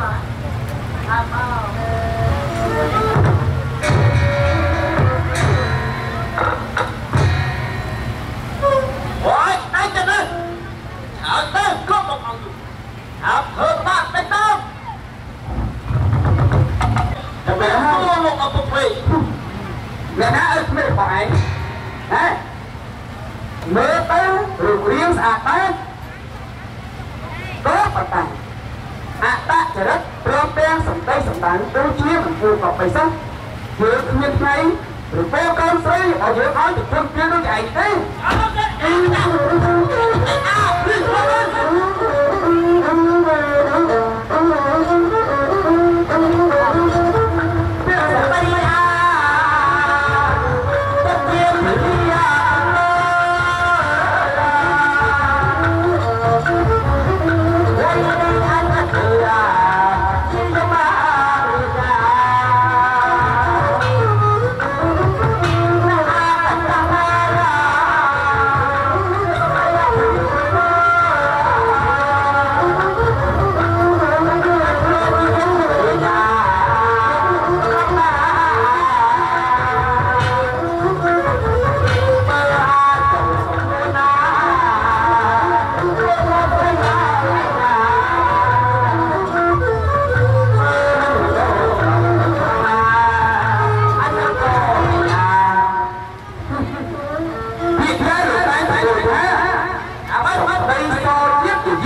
um,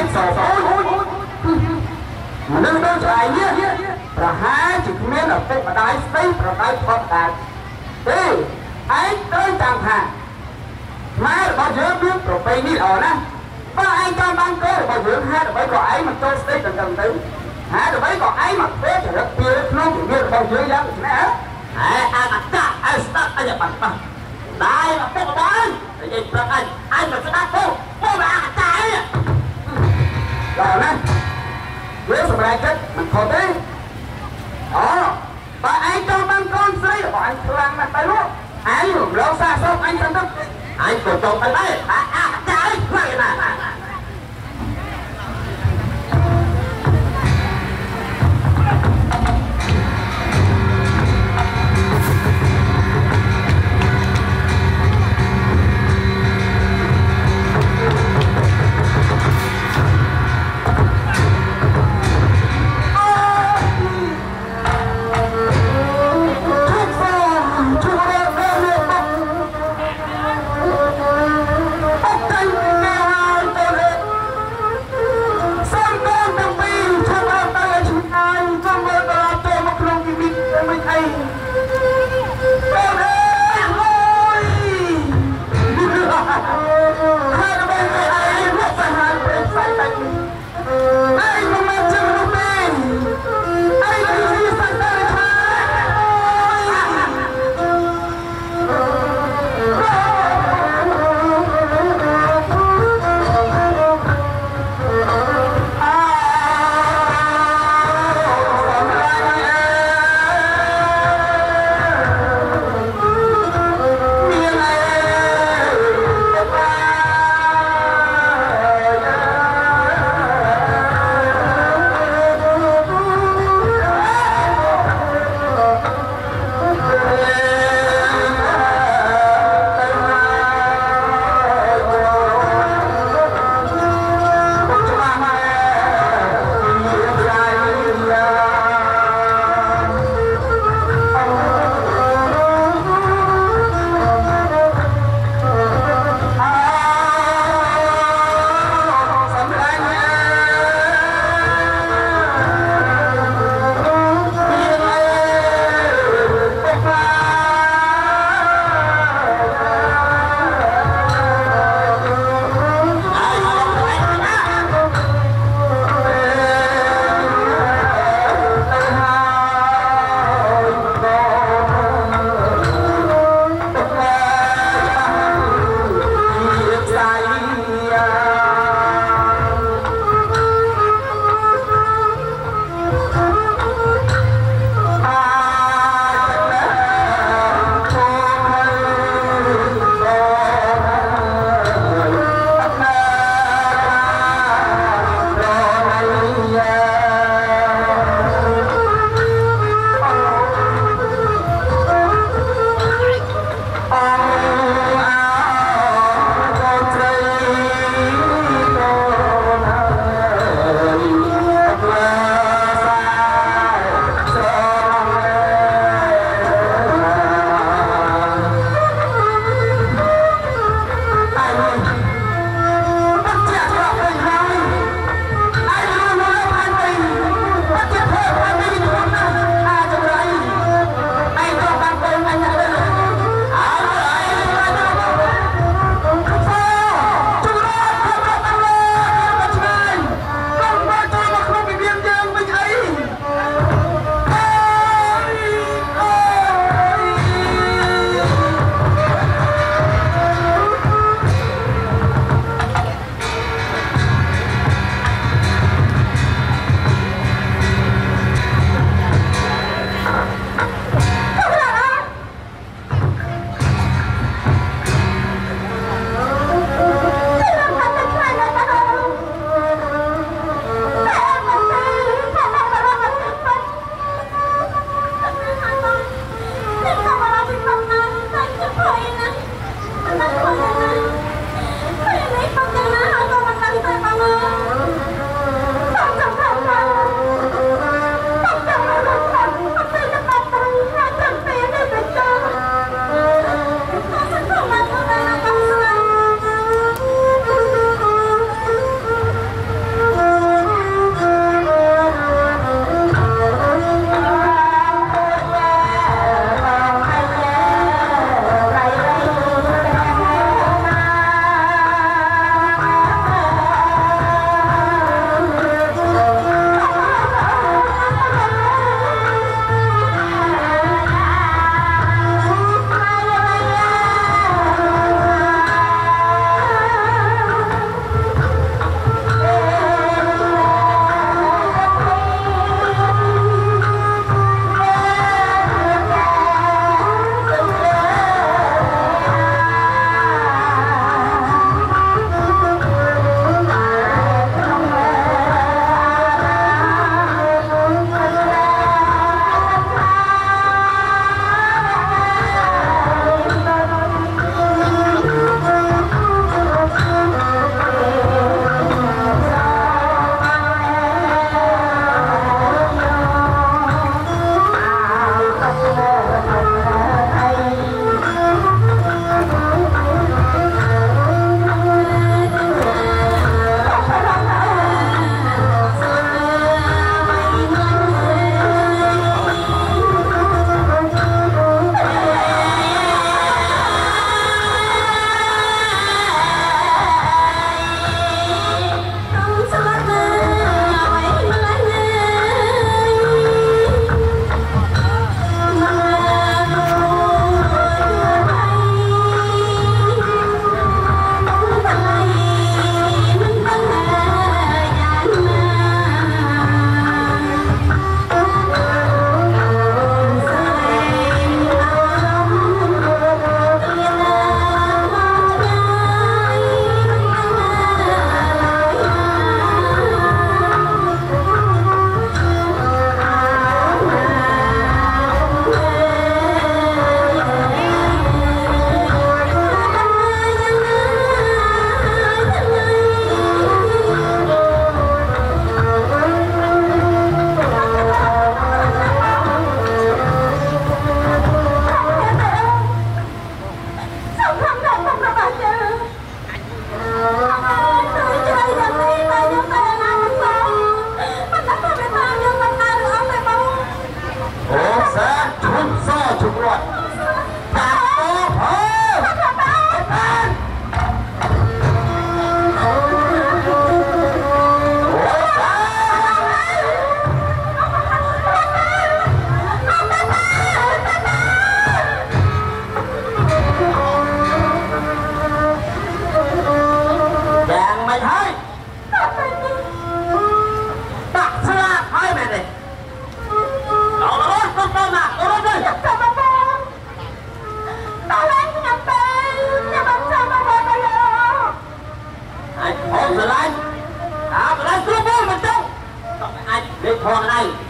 ទៀតសោកអូយអូយមនុស្សដូចស្អែកនេះប្រហែលជាគ្មានឪពុកម្ដាយស្ដីប្រដៅផុតដែរទេឯងដូចតាមថាម៉ែរបស់យើងមានប្រពៃនេះល្អណាស់បើឯងតាមបានកូនរបស់យើងហេតុអ្វីក៏ឯងមិនចូលស្ដីទាំងទាំងទៅហេតុអ្វីក៏ឯងមកពេលចរិតពីក្នុងជំនឿរបស់យើងយ៉ាងដូចនេះហ៎ឯអាតកអើស្ដាប់អញបាត់បាត់ដៃឪពុកម្ដាយនិយាយប្រាប់អញអញមិនស្ដាប់ទេពូអាតកអី ដល់ណាយើងសម្រេចចិត្តមិនខុសទេអូបើឯងចង់បានកូនស្រីរបស់អញខ្លាំងណាស់ទៅលោកអញរំលងសាសោកអញទៅទៅអញក៏ចង់ទៅដែរអាអាកតាអីខ្លាំងណាស់ upon night.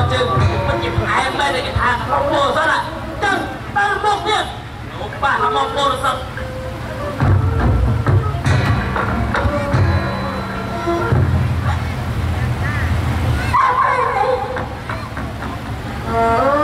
រជើងមិនជាផ្អែមដែរគេថាក្នុងពោធិ៍សិនចឹងទៅមកទៀតលោកប៉ះមកពោធិ៍សិនអឺ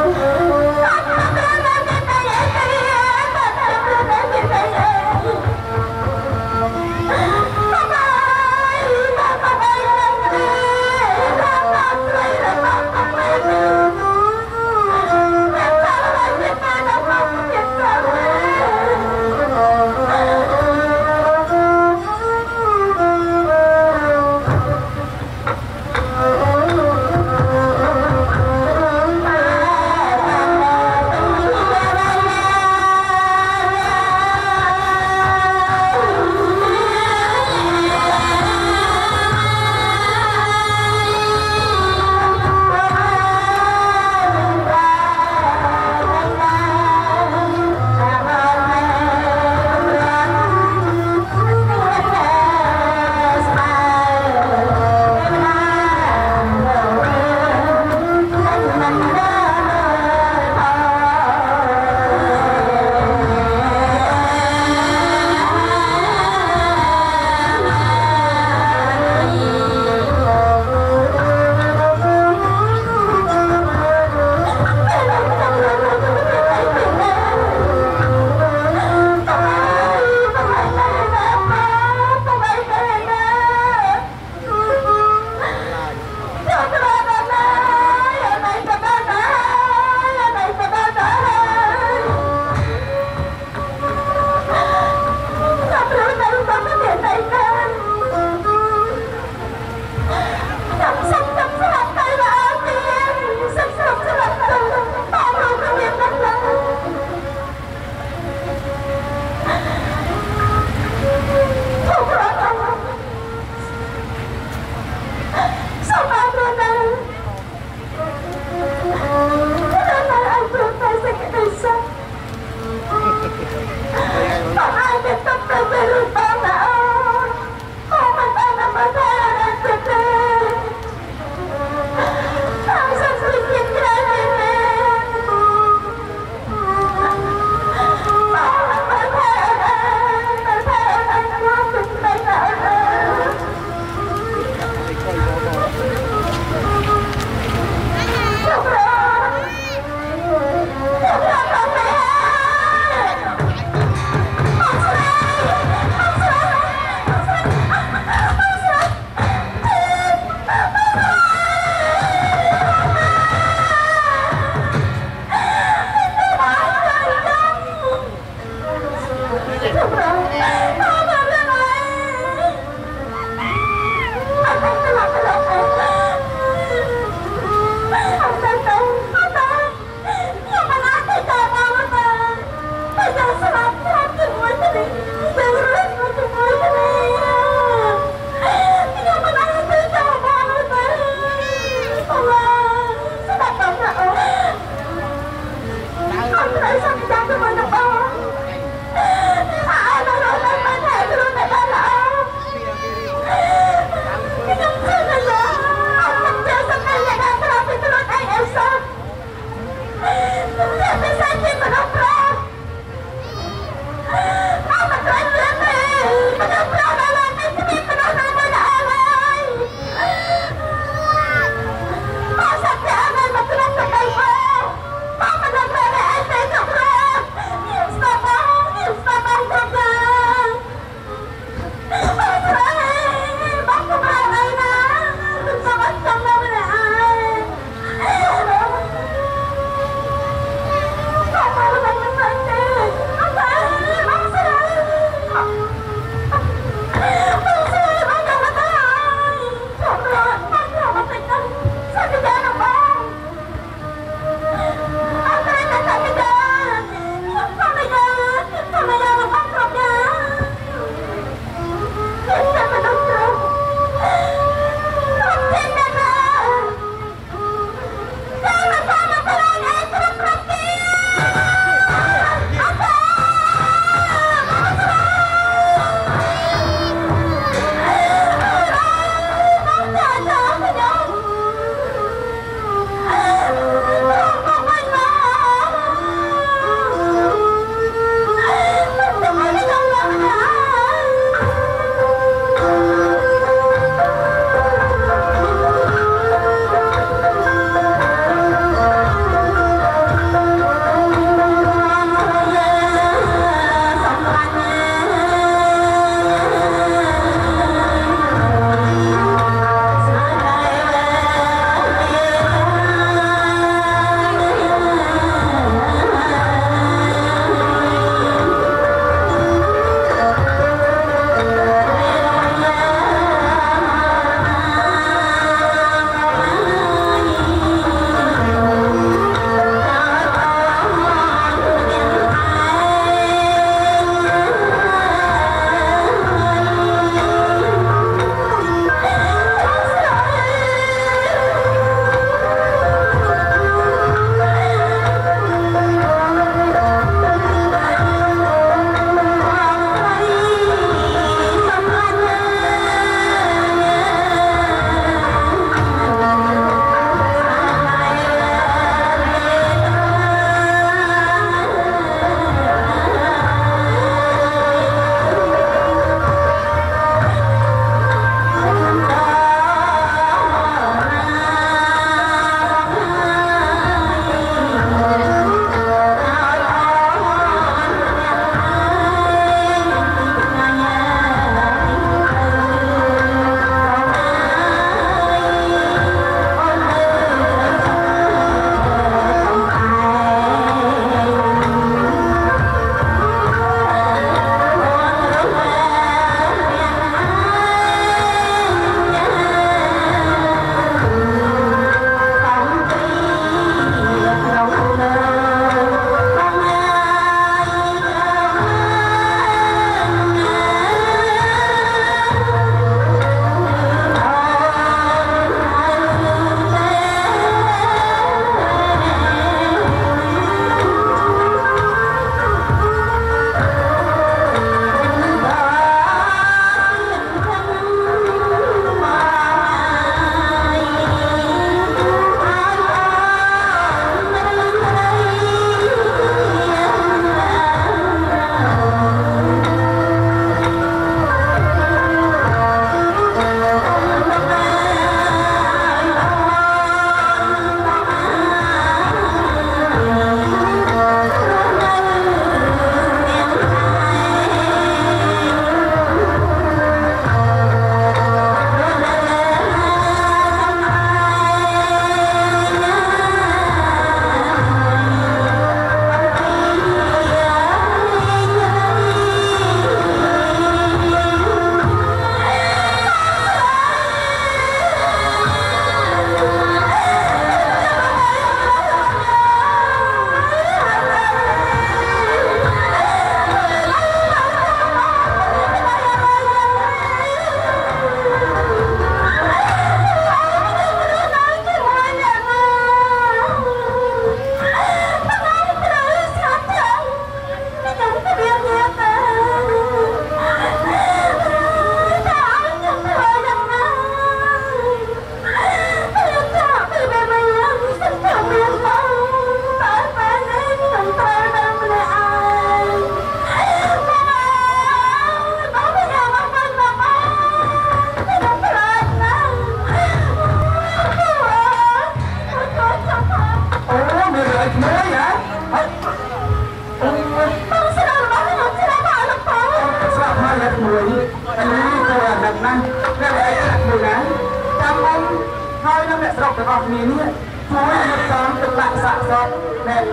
អ្នកស្រុកទាំងអស់គ្នានេះជួយរៀបចំទឹកដាក់សាក់សពអ្នក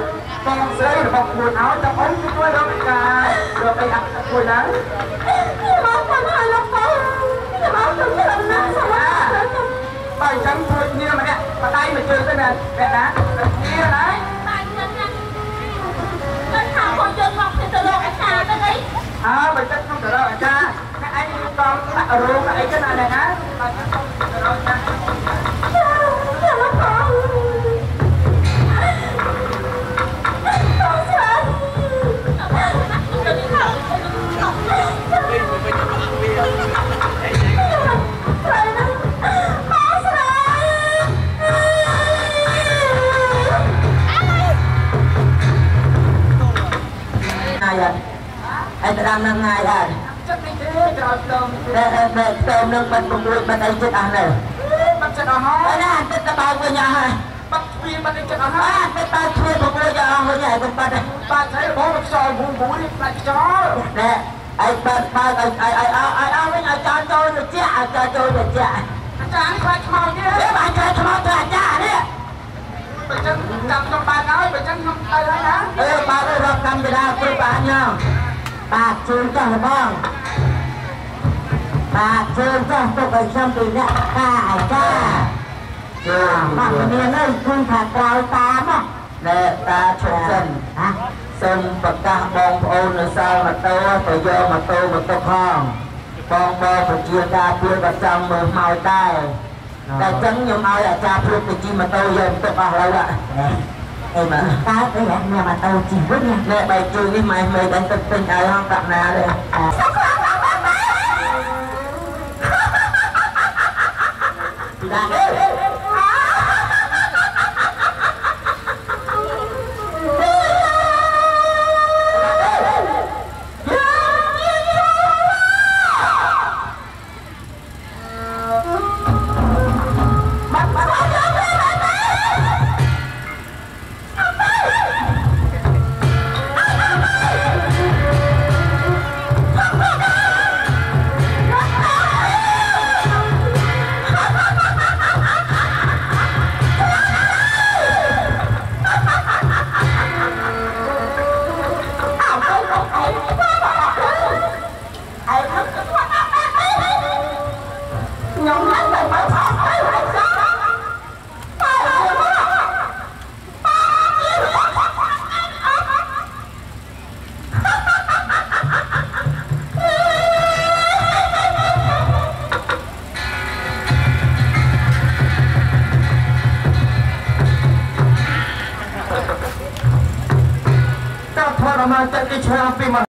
បងស្រីរបស់ខ្លួនឲ្យចាំអ៊ំជួយរកឯការរកឯអាជួយណាមកទៅហើយលោកទៅមកទៅទៅណាសវ៉ាបើអញ្ចឹងជួយគ្នាម្នាក់បដៃមកជើងទៅណាអ្នកណាគ្នាណាបានចឹងណាគាត់ថាគាត់យកមកទៅលោកអាចារ្យទៅអីអើបើចិត្តក្នុងទៅរកអាចារ្យអ្នកឯងតំដាក់រោងអីចឹងណាអ្នកណាបើចិត្តក្នុងទៅរកអាចារ្យ ឯទៅដាំនឹងថ្ងៃអត់ចិត្តនេះទេក្រោយទៅតែតែខ្ទមនឹងបាត់6បាត់អីចិត្តអស់នៅបាត់ចិត្តអស់ហើហើយយណាទឹកតបោវិញអស់ហើយបាត់វាបាត់ចិត្តអស់ហើបាយទទៅតើជួយ6យកអស់វិញហើយកុំបាត់ទេបាត់ហើយរបស់មកខ្យល់វូវូនេះបាត់ខ្យល់ណែឯបើបើឲ្យឲ្យឲ្យឲ្យអស់វិញឲ្យចោលចូលទៅជាឲ្យចោលចូលទៅជាអាចារ្យខ្លាចខ្មោចទេទេបានចោលឆ្មោះទៅអាចារ្យនេះបើចឹងចាំខ្ញុំបានហើយបើចឹងខ្ញុំទៅហើយណាអឺបើរកកម្មវិធីគ្រប់បានញោម បាទជូនចាស់បងបាទជូនចាស់ទុកឲ្យខ្ញុំពីអ្នកតាអាចារ្យជើងបាទមានអីគុំថាក្រោយតាមណែតាឈប់សិនណាសូមប្រកាសបងប្អូននៅសាលម៉ូតូទៅយកម៉ូតូមកទុកផងបងបងប្រជាការពារក៏ចង់មើលមកដែរតែចឹងខ្ញុំឲ្យអាចារ្យព្រឹកទៅជិះម៉ូតូយកទុកអស់ហើយ អីមកតើទៅអ្នកម៉ូតូជិះវិញណែបែកជួយនេះម៉ែមើលដល់ទឹកពេញ